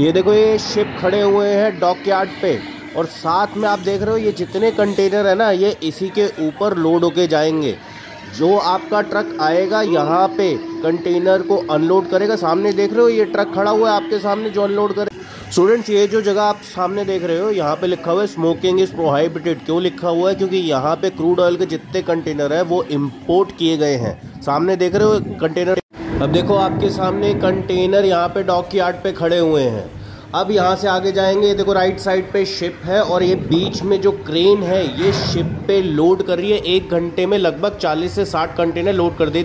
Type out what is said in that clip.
ये देखो, ये शिप खड़े हुए हैं डॉक यार्ड पे। और साथ में आप देख रहे हो, ये जितने कंटेनर है ना, ये इसी के ऊपर लोड होके जाएँगे। जो आपका ट्रक आएगा यहाँ पे कंटेनर को अनलोड करेगा। सामने देख रहे हो, ये ट्रक खड़ा हुआ है आपके सामने जो अनलोड करे स्टूडेंट्स ये जो जगह आप सामने देख रहे हो, यहाँ पे लिखा हुआ है स्मोकिंग इज़ प्रोहाइबिटेड क्यों लिखा हुआ है? क्योंकि यहाँ पे क्रूड ऑयल के जितने कंटेनर है, वो इम्पोर्ट किए गए हैं। सामने देख रहे हो कंटेनर अब देखो आपके सामने कंटेनर यहाँ पे डॉक यार्ड पे खड़े हुए हैं। अब यहाँ से आगे जाएँगे, देखो राइट साइड पे शिप है और ये बीच में जो क्रेन है, ये शिप पे लोड कर रही है। एक घंटे में लगभग 40 से 60 कंटेनर लोड कर दे